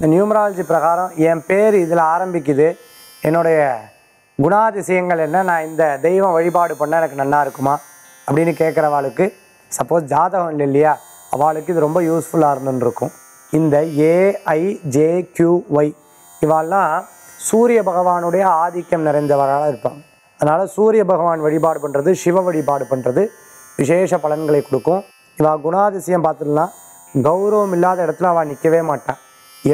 இந்த நியூமராலஜி பிரகாரம் என் பேர் இதில் ஆரம்பிக்குது. என்னுடைய குணாதிசயங்கள் என்ன நான் இந்த தெய்வம் வழிபாடு பண்ணால் எனக்கு நல்லா இருக்குமா அப்படின்னு கேட்குறவாளுக்கு சப்போஸ் ஜாதகம் இல்லை இல்லையா அவளுக்கு இது ரொம்ப யூஸ்ஃபுல்லாக இருந்துன்னு இருக்கும் இந்த ஏஐஜேக்யூஒய் இவாள்லாம் சூரிய பகவானுடைய ஆதிக்கம் நிறைந்தவர்களாக இருப்பாங்க. அதனால் சூரிய பகவான் வழிபாடு பண்ணுறது சிவ வழிபாடு பண்ணுறது விசேஷ பலன்களை கொடுக்கும். இவள் குணாதிசயம் பார்த்துட்டுனா கௌரவம் இல்லாத இடத்துல அவள் நிற்கவே மாட்டான்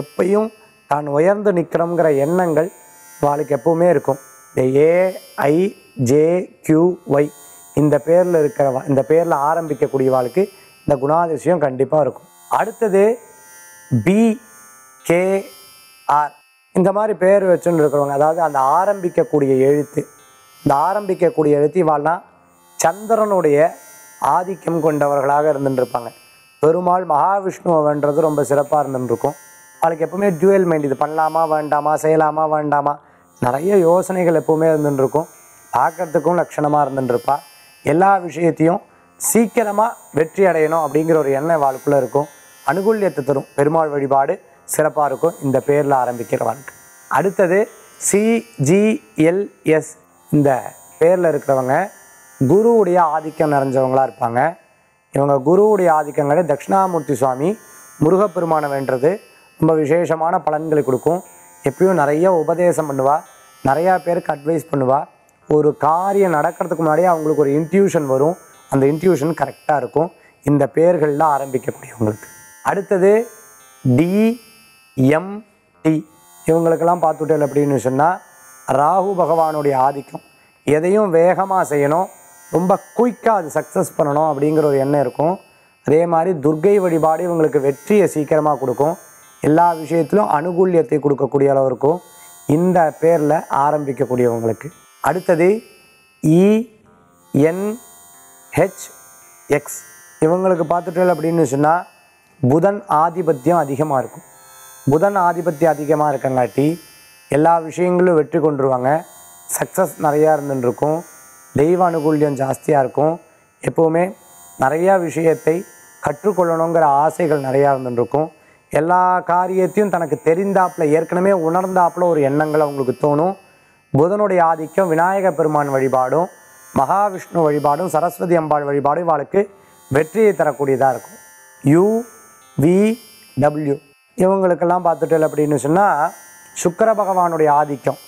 எப்பையும் தான் உயர்ந்து நிற்கிறோங்கிற எண்ணங்கள் வாழ்க்கை எப்பவுமே இருக்கும். இந்த ஏஐஜேக்யூஒய் இந்த பேரில் இருக்கிற இந்த பேரில் ஆரம்பிக்கக்கூடியவாளுக்கு இந்த குணாதிசயம் கண்டிப்பாக இருக்கும். அடுத்தது பி கே ஆர் இந்த மாதிரி பேர் வச்சுன்னு இருக்கிறவங்க அதாவது அந்த ஆரம்பிக்கக்கூடிய எழுத்து இந்த ஆரம்பிக்கக்கூடிய எழுத்து இவாள்லாம் சந்திரனுடைய ஆதிக்கம் கொண்டவர்களாக இருந்துருப்பாங்க பெருமாள் மகாவிஷ்ணுவன்றது ரொம்ப சிறப்பாக இருந்துருக்கும் அவளுக்கு எப்போவுமே டியூவல் மைண்ட் இது பண்ணலாமா வேண்டாமா செய்யலாமா வேண்டாமா? நிறைய யோசனைகள் எப்போவுமே இருந்துருக்கும். பார்க்கறதுக்கும் லட்சணமாக இருந்துருப்பா. எல்லா விஷயத்தையும் சீக்கிரமாக வெற்றி அடையணும் அப்படிங்கிற ஒரு எண்ணம் வாழ்க்குள்ளே இருக்கும். அனுகூல்யத்தை தரும். பெருமாள் வழிபாடு சிறப்பாக இருக்கும். இந்த பேரில் ஆரம்பிக்கிற வாழ்க்கை. அடுத்தது சிஜிஎல்எஸ் இந்த பேரில் இருக்கிறவங்க குருவுடைய ஆதிக்கம் நிறைஞ்சவங்களா இருப்பாங்க. இவங்க குருவுடைய ஆதிக்கங்களே தட்சிணாமூர்த்தி சுவாமி முருகப்பெருமானை வேண்டது ரொம்ப விசேஷமான பலன்களை கொடுக்கும். எப்பயும் நிறைய உபதேசம் பண்ணுவா. நிறையா பேருக்கு அட்வைஸ் பண்ணுவாள் ஒரு காரியம் நடக்கிறதுக்கு முன்னாடியே அவங்களுக்கு ஒரு இன்ட்யூஷன் வரும். அந்த இன்ட்யூஷன் கரெக்டாக இருக்கும். இந்த பேர்கள்லாம் ஆரம்பிக்கக்கூடியவங்களுக்கு. அடுத்தது டிஎம்டி இவங்களுக்கெல்லாம் பார்த்துட்டேன் அப்படின்னு சொன்னால் ராகு பகவானுடைய ஆதிக்கம். எதையும் வேகமாக செய்யணும். ரொம்ப குயிக்காக அது சக்ஸஸ் பண்ணணும் அப்படிங்கிற ஒரு எண்ணம் இருக்கும். அதே மாதிரி துர்க்கை வழிபாடு இவங்களுக்கு வெற்றியை சீக்கிரமாக கொடுக்கும். எல்லா விஷயத்திலும் அனுகூல்யத்தை கொடுக்கக்கூடிய அளவு இருக்கும் இந்த பேரில் ஆரம்பிக்கக்கூடியவங்களுக்கு. அடுத்தது e, இஎன்ஹெச் எக்ஸ் இவங்களுக்கு பார்த்துட்டேன் அப்படின்னு சொன்னால் புதன் ஆதிபத்தியம் அதிகமாக இருக்கும். புதன் ஆதிபத்தியம் அதிகமாக இருக்கங்காட்டி எல்லா விஷயங்களும் வெற்றி கொண்டுருவாங்க. சக்ஸஸ் நிறையா இருந்துருக்கும். தெய்வ அனுகூல்யம் ஜாஸ்தியாக இருக்கும். எப்போவுமே நிறையா விஷயத்தை கற்றுக்கொள்ளணுங்கிற ஆசைகள் நிறையா இருந்துருக்கும். எல்லா காரியத்தையும் தனக்கு தெரிந்தாப்புல ஏற்கனவே உணர்ந்தாப்புல ஒரு எண்ணங்கள் அவங்களுக்கு தோணும். புதனுடைய ஆதிக்கம் விநாயக பெருமான் வழிபாடும் மகாவிஷ்ணு வழிபாடும் சரஸ்வதி அம்பாள் வழிபாடும் இவாளுக்கு வெற்றியை தரக்கூடியதாக இருக்கும். யூ வி டபிள்யூ இவங்களுக்கெல்லாம் பார்த்துட்டு அப்படின்னு சொன்னால் சுக்கர பகவானுடைய ஆதிக்கம்.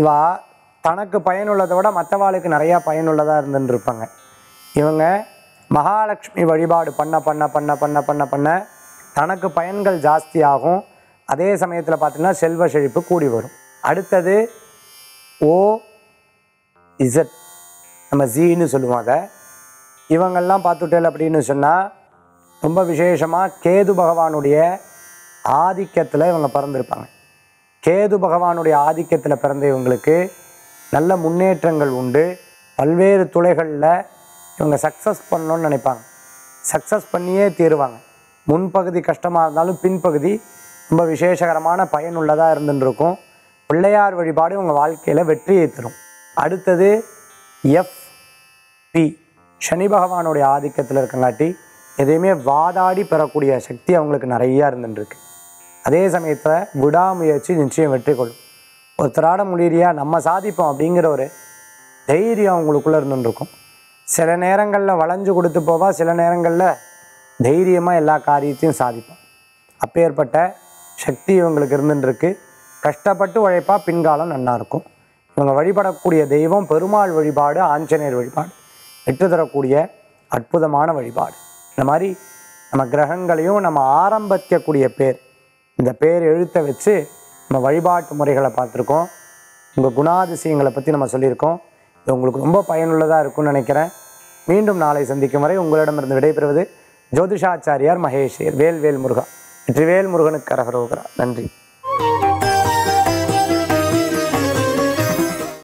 இவா தனக்கு பயனுள்ளதை விட மற்றவாளுக்கு நிறையா பயனுள்ளதாக இருந்துன்னு இருப்பாங்க இவங்க மகாலட்சுமி வழிபாடு பண்ண பண்ண பண்ண பண்ண பண்ண பண்ண தனக்கு பயன்கள் ஜாஸ்தியாகும். அதே சமயத்தில் பார்த்திங்கன்னா செல்வ செழிப்பு கூடி வரும். அடுத்தது ஓ இசட். நம்ம ஜீன்னு சொல்லுவோம் அதை. இவங்கெல்லாம் பார்த்துட்டேல் அப்படின்னு சொன்னால் ரொம்ப விசேஷமாக கேது பகவானுடைய ஆதிக்கத்தில் இவங்க பிறந்திருப்பாங்க. கேது பகவானுடைய ஆதிக்கத்தில் பிறந்த இவங்களுக்கு நல்ல முன்னேற்றங்கள் உண்டு. பல்வேறு துளைகளில் இவங்க சக்ஸஸ் பண்ணணும்னு நினைப்பாங்க. சக்ஸஸ் பண்ணியே தீருவாங்க. முன்பகுதி கஷ்டமாக இருந்தாலும் பின்பகுதி ரொம்ப விசேஷகரமான பயனுள்ளதாக இருந்துருக்கும் பிள்ளையார் வழிபாடு உங்கள் வாழ்க்கையில் வெற்றியை தரும். அடுத்தது எஃப் பி சனி பகவானுடைய ஆதிக்கத்தில் இருக்கங்காட்டி எதையுமே வாதாடி பெறக்கூடிய சக்தி அவங்களுக்கு நிறையா இருந்துருக்கு அதே சமயத்தில் விடாமுயற்சி நிச்சயம் வெற்றி கொள்ளும் ஒருத்தராட முடியலையா நம்ம சாதிப்போம் அப்படிங்கிற ஒரு தைரியம் அவங்களுக்குள்ளே இருந்துருக்கும் சில நேரங்களில் வளைஞ்சு கொடுத்து போவா சில நேரங்களில் தைரியமாக எல்லா காரியத்தையும் சாதிப்பான். அப்பேற்பட்ட சக்தி இவங்களுக்கு இருந்துருக்கு கஷ்டப்பட்டு உழைப்பா பின்காலம் நன்னா இருக்கும். இவங்க வழிபடக்கூடிய தெய்வம் பெருமாள் வழிபாடு ஆஞ்சநேயர் வழிபாடு வெற்றி தரக்கூடிய அற்புதமான வழிபாடு. இந்த மாதிரி நம்ம கிரகங்களையும் நம்ம ஆரம்பிக்கக்கூடிய பேர். இந்த பேர் எழுத்தை வச்சு நம்ம வழிபாட்டு முறைகளை பார்த்துருக்கோம். உங்கள் குணாதிசயங்களை பற்றி நம்ம சொல்லியிருக்கோம். இது உங்களுக்கு ரொம்ப பயனுள்ளதாக இருக்கும்னு நினைக்கிறேன். மீண்டும் நாளை சந்திக்கும் வரை உங்களிடமிருந்து விடைபெறுவது ஜோதிஷாச்சாரியார் மகேஷ் வேல்வேல் முருகா. வெற்றிவேல் முருகனுக்கு கரகரோகரா. நன்றி.